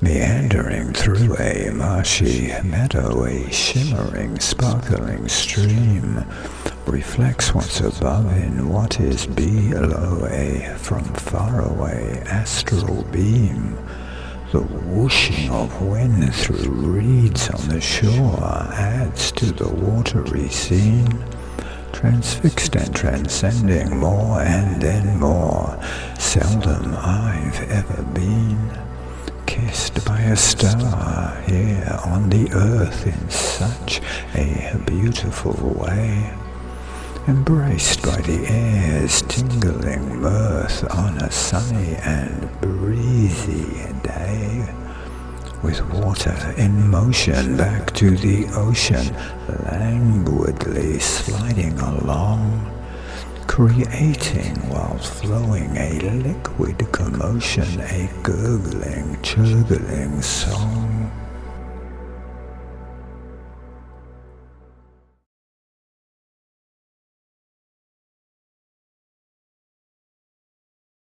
meandering through a marshy meadow, a shimmering, sparkling stream reflects what's above in what is below a from far away astral beam. The whooshing of wind through reeds on the shore adds to the watery scene transfixed and transcending more and then more. Seldom I've ever been a star here on the earth in such a beautiful way. Embraced by the air's tingling mirth on a sunny and breezy day with water in motion back to the ocean, languidly sliding along, creating while flowing a liquid commotion, a gurgling, churgling song.